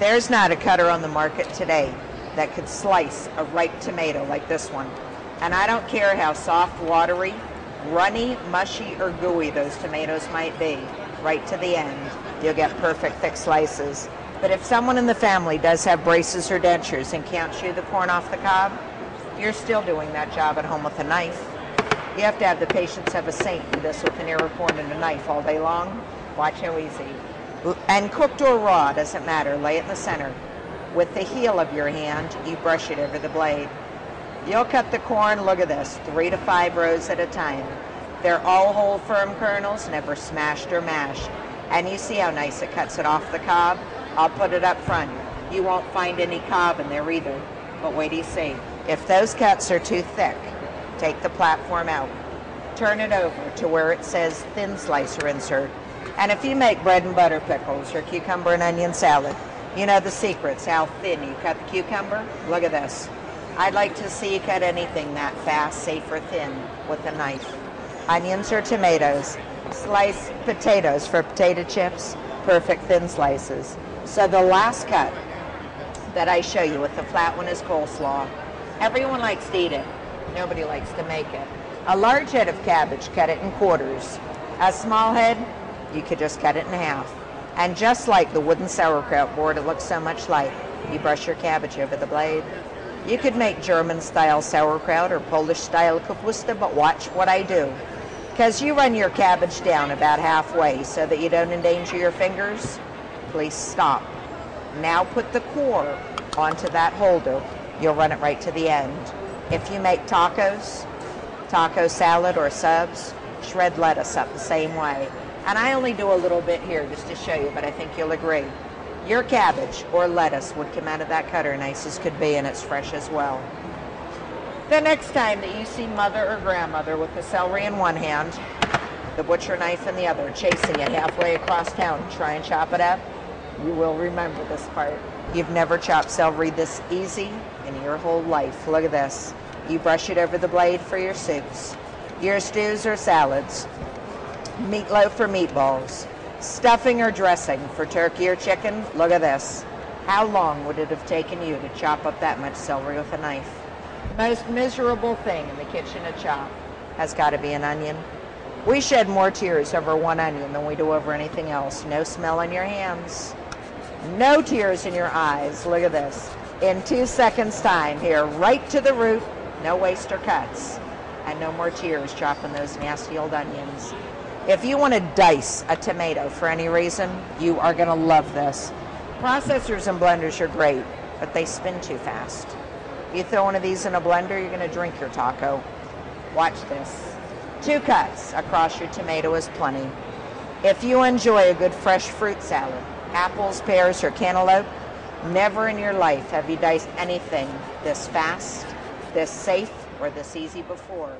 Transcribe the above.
There's not a cutter on the market today that could slice a ripe tomato like this one. And I don't care how soft, watery, runny, mushy, or gooey those tomatoes might be, right to the end, you'll get perfect thick slices. But if someone in the family does have braces or dentures and can't chew the corn off the cob, you're still doing that job at home with a knife. You have to have the patience of a saint do this with an of corn and a knife all day long. Watch how easy. And cooked or raw, doesn't matter. Lay it in the center. With the heel of your hand, you brush it over the blade. You'll cut the corn, look at this, three to five rows at a time. They're all whole firm kernels, never smashed or mashed. And you see how nice it cuts it off the cob? I'll put it up front. You won't find any cob in there either. But wait till you see. If those cuts are too thick, take the platform out. Turn it over to where it says thin slicer insert. And if you make bread and butter pickles or cucumber and onion salad, you know the secrets, how thin you cut the cucumber. Look at this. I'd like to see you cut anything that fast, safe, or thin with a knife. Onions or tomatoes, sliced potatoes for potato chips, perfect thin slices. So the last cut that I show you with the flat one is coleslaw. Everyone likes to eat it. Nobody likes to make it. A large head of cabbage, cut it in quarters. A small head, you could just cut it in half. And just like the wooden sauerkraut board it looks so much like, you brush your cabbage over the blade. You could make German style sauerkraut or Polish style kapusta, but watch what I do. Because you run your cabbage down about halfway so that you don't endanger your fingers, please stop. Now put the core onto that holder. You'll run it right to the end. If you make tacos, taco salad or subs, shred lettuce up the same way. And I only do a little bit here just to show you, but I think you'll agree. Your cabbage or lettuce would come out of that cutter nice as could be, and it's fresh as well. The next time that you see mother or grandmother with the celery in one hand, the butcher knife in the other, chasing it halfway across town to try and chop it up, you will remember this part. You've never chopped celery this easy in your whole life. Look at this. You brush it over the blade for your soups, your stews or salads, meatloaf or meatballs, stuffing or dressing for turkey or chicken. Look at this. How long would it have taken you to chop up that much celery with a knife? The most miserable thing in the kitchen to chop has got to be an onion. We shed more tears over one onion than we do over anything else. No smell in your hands. No tears in your eyes. Look at this. In two seconds time here, right to the root, no waste or cuts. And no more tears chopping those nasty old onions. If you want to dice a tomato for any reason, you are going to love this. Processors and blenders are great, but they spin too fast. You throw one of these in a blender, you're going to drink your taco. Watch this. Two cuts across your tomato is plenty. If you enjoy a good fresh fruit salad, apples, pears, or cantaloupe, never in your life have you diced anything this fast, this safe, or this easy before.